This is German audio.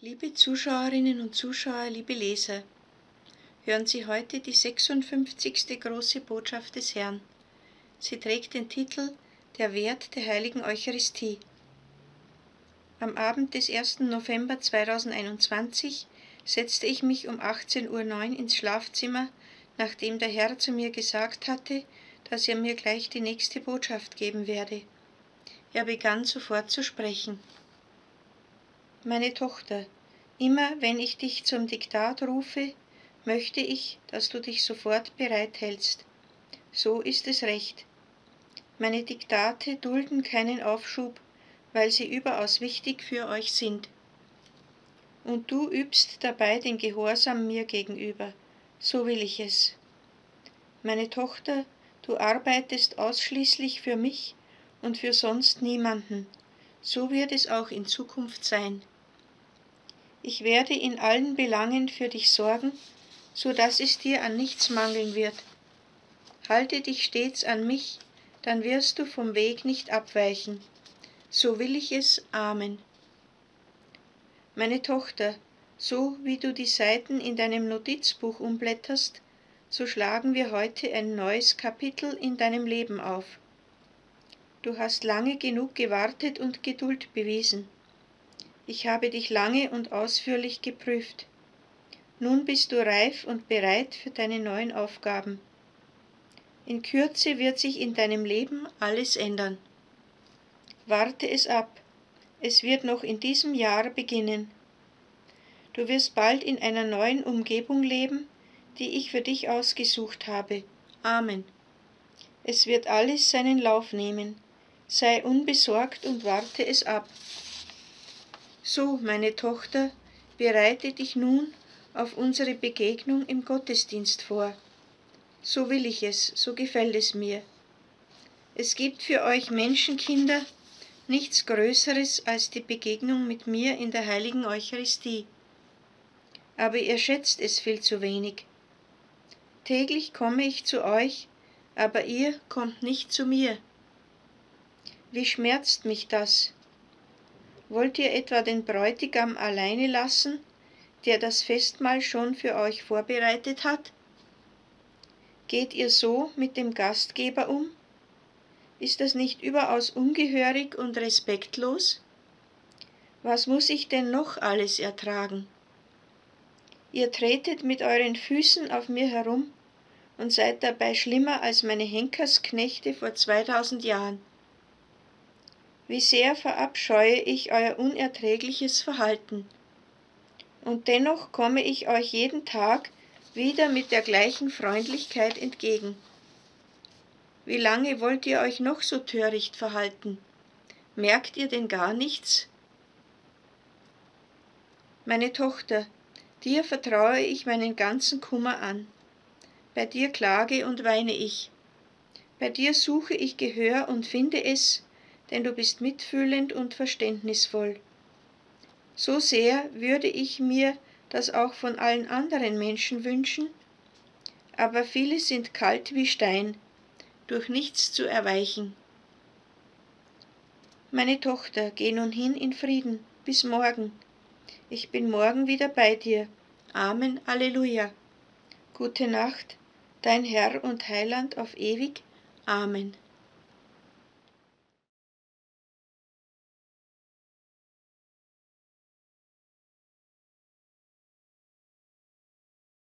Liebe Zuschauerinnen und Zuschauer, liebe Leser, hören Sie heute die 56. große Botschaft des Herrn. Sie trägt den Titel Der Wert der heiligen Eucharistie. Am Abend des 1. November 2021 setzte ich mich um 18.09 Uhr ins Schlafzimmer, nachdem der Herr zu mir gesagt hatte, dass er mir gleich die nächste Botschaft geben werde. Er begann sofort zu sprechen. Meine Tochter, immer wenn ich dich zum Diktat rufe, möchte ich, dass du dich sofort bereithältst. So ist es recht. Meine Diktate dulden keinen Aufschub, weil sie überaus wichtig für euch sind. Und du übst dabei den Gehorsam mir gegenüber. So will ich es. Meine Tochter, du arbeitest ausschließlich für mich und für sonst niemanden. So wird es auch in Zukunft sein. Ich werde in allen Belangen für dich sorgen, so dass es dir an nichts mangeln wird. Halte dich stets an mich, dann wirst du vom Weg nicht abweichen. So will ich es. Amen. Meine Tochter, so wie du die Seiten in deinem Notizbuch umblätterst, so schlagen wir heute ein neues Kapitel in deinem Leben auf. Du hast lange genug gewartet und Geduld bewiesen. Ich habe dich lange und ausführlich geprüft. Nun bist du reif und bereit für deine neuen Aufgaben. In Kürze wird sich in deinem Leben alles ändern. Warte es ab. Es wird noch in diesem Jahr beginnen. Du wirst bald in einer neuen Umgebung leben, die ich für dich ausgesucht habe. Amen. Es wird alles seinen Lauf nehmen. Sei unbesorgt und warte es ab. So, meine Tochter, bereite dich nun auf unsere Begegnung im Gottesdienst vor. So will ich es, so gefällt es mir. Es gibt für euch Menschenkinder nichts Größeres als die Begegnung mit mir in der heiligen Eucharistie. Aber ihr schätzt es viel zu wenig. Täglich komme ich zu euch, aber ihr kommt nicht zu mir. Wie schmerzt mich das, Wollt ihr etwa den Bräutigam alleine lassen, der das Festmahl schon für euch vorbereitet hat? Geht ihr so mit dem Gastgeber um? Ist das nicht überaus ungehörig und respektlos? Was muss ich denn noch alles ertragen? Ihr tretet mit euren Füßen auf mir herum und seid dabei schlimmer als meine Henkersknechte vor 2000 Jahren. Wie sehr verabscheue ich euer unerträgliches Verhalten. Und dennoch komme ich euch jeden Tag wieder mit der gleichen Freundlichkeit entgegen. Wie lange wollt ihr euch noch so töricht verhalten? Merkt ihr denn gar nichts? Meine Tochter, dir vertraue ich meinen ganzen Kummer an. Bei dir klage und weine ich. Bei dir suche ich Gehör und finde es, denn du bist mitfühlend und verständnisvoll. So sehr würde ich mir das auch von allen anderen Menschen wünschen, aber viele sind kalt wie Stein, durch nichts zu erweichen. Meine Tochter, geh nun hin in Frieden, bis morgen. Ich bin morgen wieder bei dir. Amen, Alleluja. Gute Nacht, dein Herr und Heiland auf ewig. Amen.